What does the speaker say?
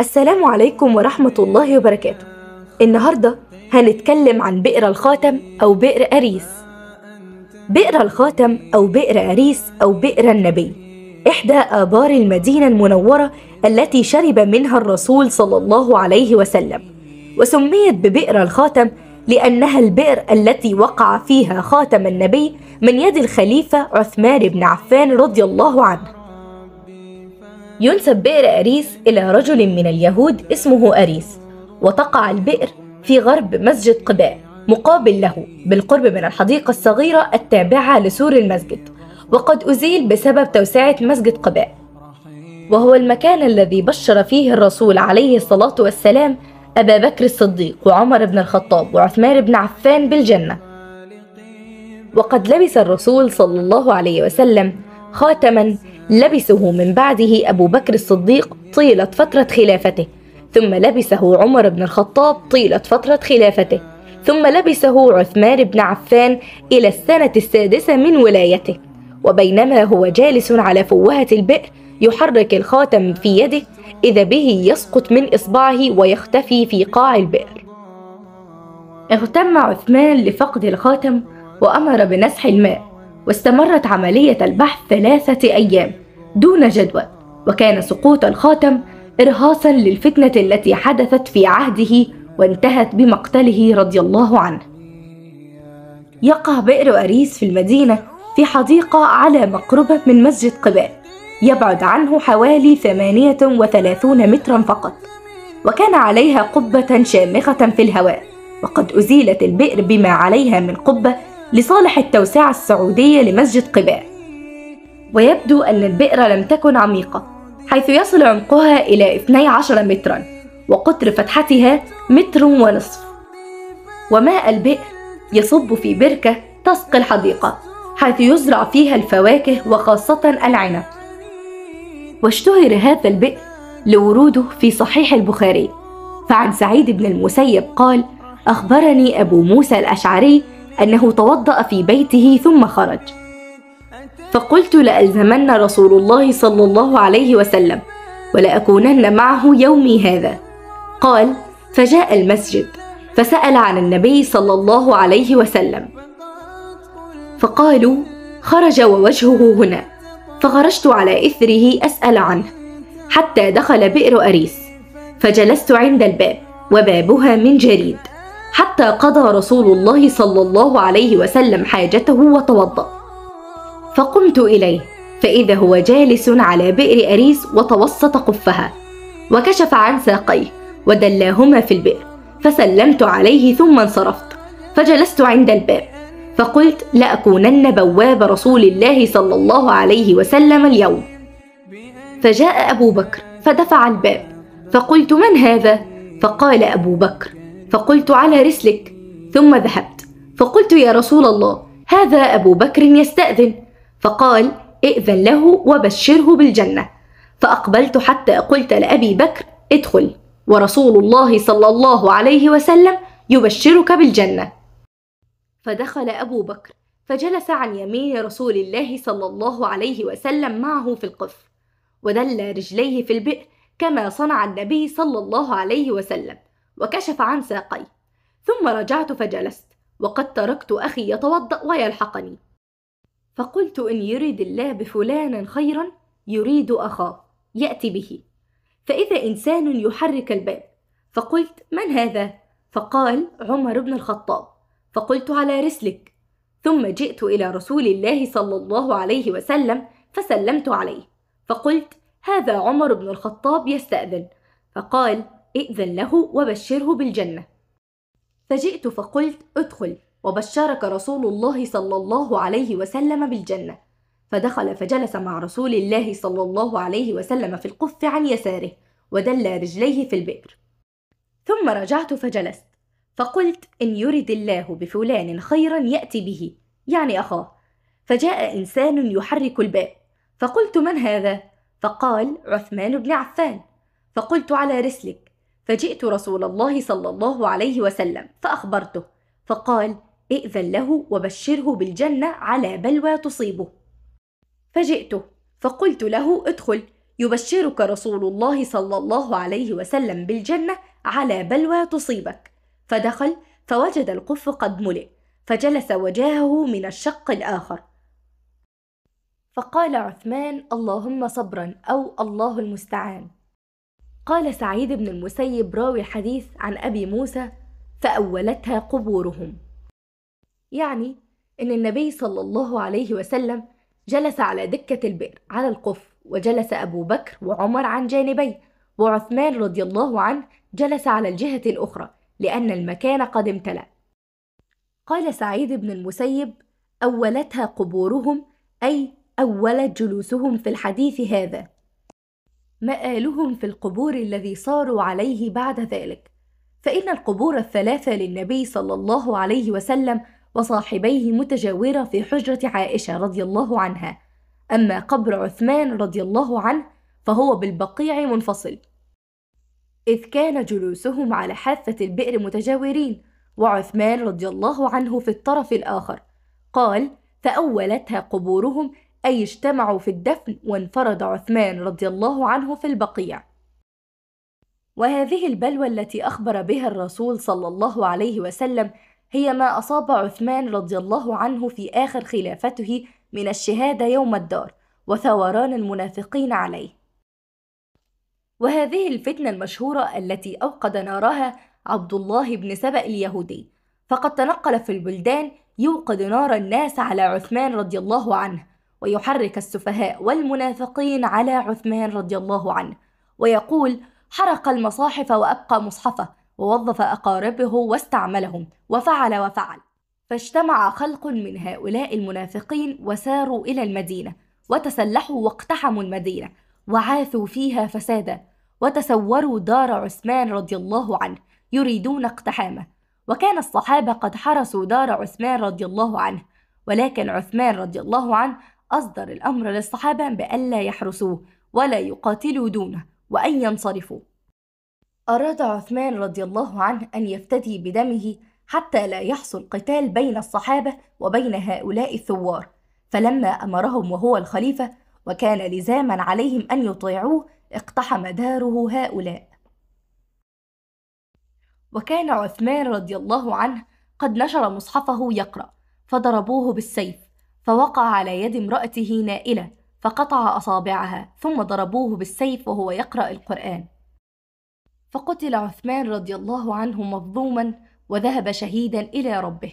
السلام عليكم ورحمة الله وبركاته. النهاردة هنتكلم عن بئر الخاتم أو بئر أريس. بئر الخاتم أو بئر أريس أو بئر النبي. إحدى آبار المدينة المنورة التي شرب منها الرسول صلى الله عليه وسلم. وسميت ببئر الخاتم لأنها البئر التي وقع فيها خاتم النبي من يد الخليفة عثمان بن عفان رضي الله عنه. ينسب بئر أريس إلى رجل من اليهود اسمه أريس وتقع البئر في غرب مسجد قباء مقابل له بالقرب من الحديقة الصغيرة التابعة لسور المسجد وقد أزيل بسبب توسعة مسجد قباء. وهو المكان الذي بشر فيه الرسول عليه الصلاة والسلام أبا بكر الصديق وعمر بن الخطاب وعثمان بن عفان بالجنة. وقد لبس الرسول صلى الله عليه وسلم خاتما. لبسه من بعده أبو بكر الصديق طيلة فترة خلافته. ثم لبسه عمر بن الخطاب طيلة فترة خلافته. ثم لبسه عثمان بن عفان إلى السنة السادسة من ولايته. وبينما هو جالس على فوهة البئر يحرك الخاتم في يده إذا به يسقط من إصبعه ويختفي في قاع البئر. اغتم عثمان لفقد الخاتم وأمر بنسح الماء. واستمرت عملية البحث ثلاثة أيام دون جدوى وكان سقوط الخاتم إرهاصا للفتنة التي حدثت في عهده وانتهت بمقتله رضي الله عنه. يقع بئر أريس في المدينة في حديقة على مقربة من مسجد قباء يبعد عنه حوالي ثمانية وثلاثون مترا فقط وكان عليها قبة شامخة في الهواء وقد أزيلت البئر بما عليها من قبة لصالح التوسعة السعودية لمسجد قباء. ويبدو أن البئر لم تكن عميقة حيث يصل عمقها إلى 12 مترا وقطر فتحتها متر ونصف. وماء البئر يصب في بركة تسقي الحديقة حيث يزرع فيها الفواكه وخاصة العنب. واشتهر هذا البئر لوروده في صحيح البخاري. فعن سعيد بن المسيب قال أخبرني أبو موسى الأشعري أنه توضأ في بيته ثم خرج. فقلت لألزمن رسول الله صلى الله عليه وسلم ولأكونن معه يومي هذا. قال فجاء المسجد فسأل عن النبي صلى الله عليه وسلم. فقالوا خرج ووجهه هنا. فخرجت على إثره أسأل عنه حتى دخل بئر أريس. فجلست عند الباب وبابها من جريد. حتى قضى رسول الله صلى الله عليه وسلم حاجته وتوضأ فقمت إليه فإذا هو جالس على بئر أريس وتوسط قفها وكشف عن ساقيه ودلاهما في البئر فسلمت عليه ثم انصرفت فجلست عند الباب فقلت لأكونن بواب رسول الله صلى الله عليه وسلم اليوم فجاء أبو بكر فدفع الباب فقلت من هذا؟ فقال أبو بكر فقلت على رسلك. ثم ذهبت. فقلت يا رسول الله هذا أبو بكر يستأذن. فقال ائذن له وبشره بالجنة. فأقبلت حتى قلت لأبي بكر ادخل. ورسول الله صلى الله عليه وسلم يبشرك بالجنة. فدخل أبو بكر فجلس عن يمين رسول الله صلى الله عليه وسلم معه في القف ودل رجليه في البئر كما صنع النبي صلى الله عليه وسلم. وكشف عن ساقي. ثم رجعت فجلست وقد تركت أخي يتوضأ ويلحقني. فقلت إن يريد الله بفلان خيرا يريد أخاه يأتي به. فإذا إنسان يحرك الباب فقلت من هذا؟ فقال عمر بن الخطاب. فقلت على رسلك. ثم جئت إلى رسول الله صلى الله عليه وسلم فسلمت عليه. فقلت هذا عمر بن الخطاب يستأذن. فقال ائذن له وبشره بالجنة. فجئت فقلت ادخل وبشرك رسول الله صلى الله عليه وسلم بالجنة. فدخل فجلس مع رسول الله صلى الله عليه وسلم في القف عن يساره ودل رجليه في البئر. ثم رجعت فجلست فقلت إن يرد الله بفلان خيرا يأتي به يعني أخاه. فجاء إنسان يحرك الباب فقلت من هذا؟ فقال عثمان بن عفان. فقلت على رسلك. فجئت رسول الله صلى الله عليه وسلم فأخبرته فقال إئذن له وبشره بالجنة على بلوى تصيبه. فجئته فقلت له ادخل يبشرك رسول الله صلى الله عليه وسلم بالجنة على بلوى تصيبك. فدخل فوجد القف قد ملئ فجلس وجاهه من الشق الآخر. فقال عثمان اللهم صبرا أو الله المستعان. قال سعيد بن المسيب راوي الحديث عن أبي موسى فأولتها قبورهم. يعني إن النبي صلى الله عليه وسلم جلس على دكة البئر على القف وجلس أبو بكر وعمر عن جانبيه وعثمان رضي الله عنه جلس على الجهة الأخرى لأن المكان قد امتلأ. قال سعيد بن المسيب أولتها قبورهم أي أولت جلوسهم في الحديث هذا. مآلهم في القبور الذي صاروا عليه بعد ذلك. فإن القبور الثلاثة للنبي صلى الله عليه وسلم وصاحبيه متجاورة في حجرة عائشة رضي الله عنها. أما قبر عثمان رضي الله عنه فهو بالبقيع منفصل. إذ كان جلوسهم على حافة البئر متجاورين وعثمان رضي الله عنه في الطرف الآخر. قال فأولتها قبورهم أي اجتمعوا في الدفن وانفرد عثمان رضي الله عنه في البقيع. وهذه البلوى التي أخبر بها الرسول صلى الله عليه وسلم هي ما أصاب عثمان رضي الله عنه في آخر خلافته من الشهادة يوم الدار وثوران المنافقين عليه. وهذه الفتنة المشهورة التي أوقد نارها عبد الله بن سبأ اليهودي. فقد تنقل في البلدان يوقد نار الناس على عثمان رضي الله عنه. ويحرك السفهاء والمنافقين على عثمان رضي الله عنه. ويقول حرق المصاحف وأبقى مصحفة ووظف أقاربه واستعملهم وفعل وفعل. فاجتمع خلق من هؤلاء المنافقين وساروا إلى المدينة وتسلحوا واقتحموا المدينة وعاثوا فيها فسادا وتسوروا دار عثمان رضي الله عنه يريدون اقتحامه. وكان الصحابة قد حرسوا دار عثمان رضي الله عنه ولكن عثمان رضي الله عنه أصدر الأمر للصحابة بألا يحرسوه ولا يقاتلوا دونه وأن ينصرفوا أراد عثمان رضي الله عنه أن يفتدي بدمه حتى لا يحصل قتال بين الصحابة وبين هؤلاء الثوار. فلما أمرهم وهو الخليفة وكان لزاما عليهم أن يطيعوه اقتحم داره هؤلاء. وكان عثمان رضي الله عنه قد نشر مصحفه يقرأ فضربوه بالسيف فوقع على يد امرأته نائلة فقطع أصابعها ثم ضربوه بالسيف وهو يقرأ القرآن. فقتل عثمان رضي الله عنه مظلوما وذهب شهيدا إلى ربه.